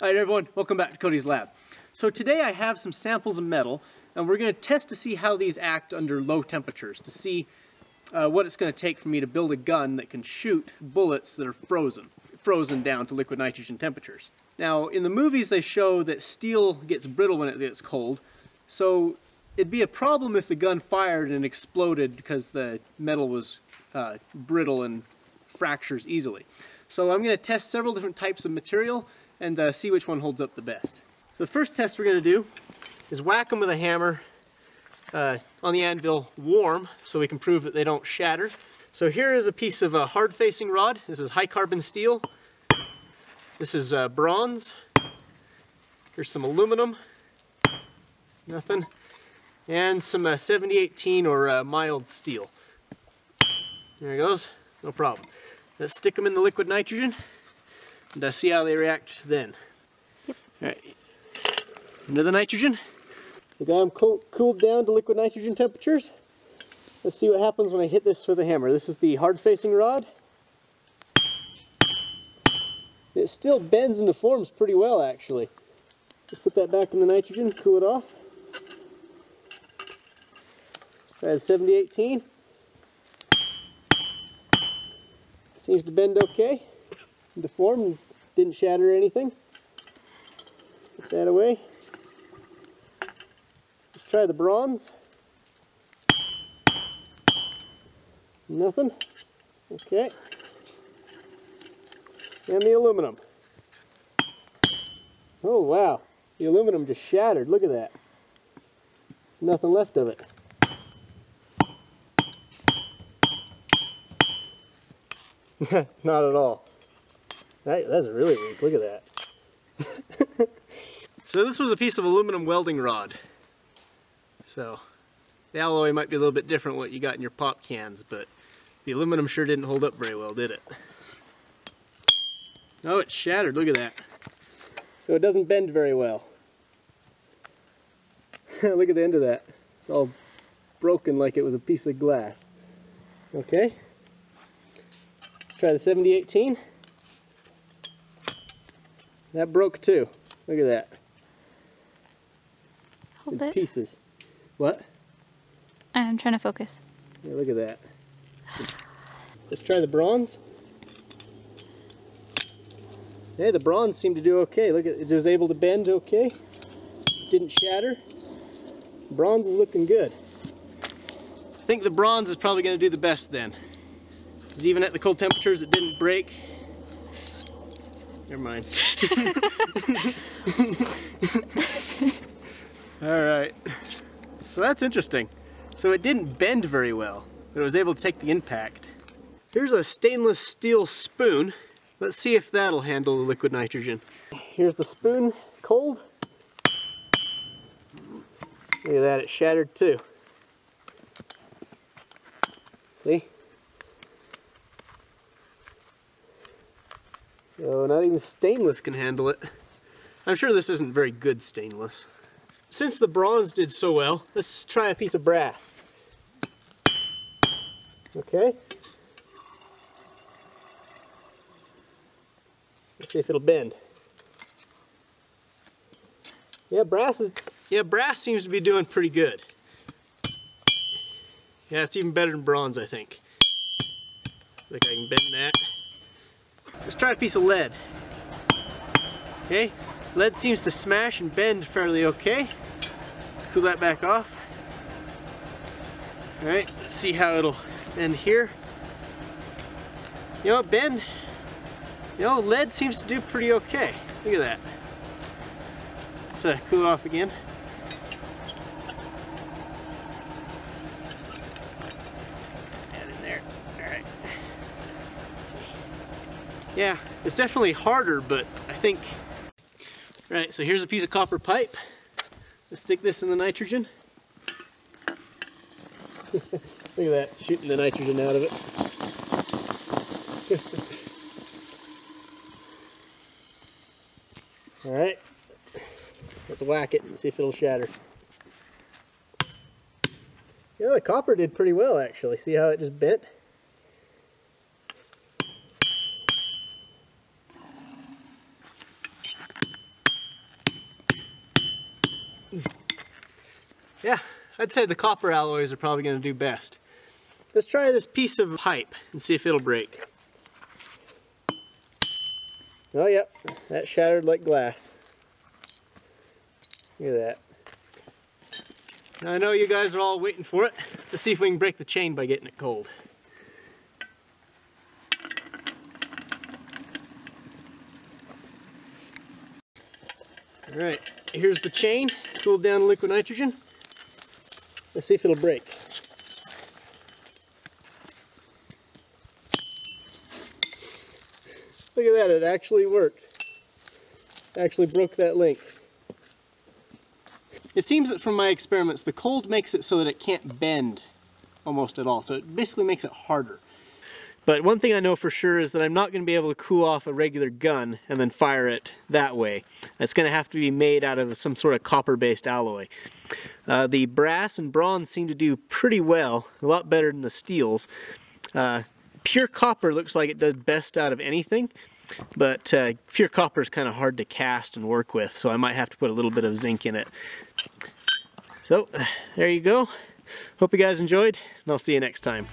Alright everyone, welcome back to Cody's Lab. So today I have some samples of metal and we're going to test to see how these act under low temperatures, to see uh, what it's going to take for me to build a gun that can shoot bullets that are frozen, frozen down to liquid nitrogen temperatures. Now in the movies they show that steel gets brittle when it gets cold, so it'd be a problem if the gun fired and exploded because the metal was uh, brittle and fractures easily. So I'm going to test several different types of material and uh, see which one holds up the best. The first test we're going to do is whack them with a hammer uh, on the anvil warm so we can prove that they don't shatter. So here is a piece of a hard facing rod. This is high carbon steel. This is uh, bronze. Here's some aluminum. Nothing. And some uh, 7018 or uh, mild steel. There it goes. No problem. Let's stick them in the liquid nitrogen and uh, see how they react then. Yep. All right, into the nitrogen. We got them co cooled down to liquid nitrogen temperatures. Let's see what happens when I hit this with a hammer. This is the hard facing rod. It still bends and deforms pretty well actually. Let's put that back in the nitrogen, cool it off. Try the 7018. Seems to bend okay deformed, didn't shatter anything. Put that away. Let's try the bronze. Nothing. Okay. And the aluminum. Oh wow, the aluminum just shattered. Look at that. There's nothing left of it. Not at all. That, that's really weak. Look at that. so this was a piece of aluminum welding rod. So the alloy might be a little bit different what you got in your pop cans, but the aluminum sure didn't hold up very well, did it? Oh, it's shattered. Look at that. So it doesn't bend very well. Look at the end of that. It's all broken like it was a piece of glass. Okay. Let's try the 7018. That broke too. Look at that. Hold it. Pieces. What? I'm trying to focus. Yeah, look at that. Let's try the bronze. Hey, the bronze seemed to do okay. Look at it it was able to bend okay. Didn't shatter. Bronze is looking good. I think the bronze is probably going to do the best then. Because even at the cold temperatures it didn't break. Never mind. All right. So that's interesting. So it didn't bend very well, but it was able to take the impact. Here's a stainless steel spoon. Let's see if that'll handle the liquid nitrogen. Here's the spoon, cold. Look at that, it shattered too. See? So not even stainless can handle it. I'm sure this isn't very good stainless. Since the bronze did so well, let's try a piece of brass. Okay. Let's see if it'll bend. Yeah, brass is yeah, brass seems to be doing pretty good. Yeah, it's even better than bronze, I think. Think I can bend that. Let's try a piece of lead. Okay, lead seems to smash and bend fairly okay. Let's cool that back off. Alright, let's see how it'll bend here. You know, bend, you know, lead seems to do pretty okay. Look at that. Let's uh, cool it off again. Yeah, it's definitely harder, but I think... Right, so here's a piece of copper pipe. Let's stick this in the nitrogen. Look at that, shooting the nitrogen out of it. Alright, let's whack it and see if it'll shatter. Know, the copper did pretty well actually. See how it just bent? Yeah, I'd say the copper alloys are probably going to do best. Let's try this piece of pipe and see if it'll break. Oh yep, that shattered like glass. Look at that. Now, I know you guys are all waiting for it. Let's see if we can break the chain by getting it cold. All right, here's the chain, cooled down liquid nitrogen. Let's see if it'll break. Look at that, it actually worked. Actually broke that link. It seems that from my experiments, the cold makes it so that it can't bend almost at all. So it basically makes it harder. But one thing I know for sure is that I'm not going to be able to cool off a regular gun and then fire it that way. It's going to have to be made out of some sort of copper-based alloy. Uh, the brass and bronze seem to do pretty well, a lot better than the steels. Uh, pure copper looks like it does best out of anything, but uh, pure copper is kind of hard to cast and work with, so I might have to put a little bit of zinc in it. So, there you go. Hope you guys enjoyed, and I'll see you next time.